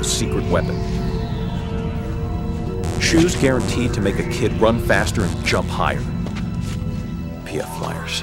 a secret weapon. Shoes guaranteed to make a kid run faster and jump higher. PF Flyers.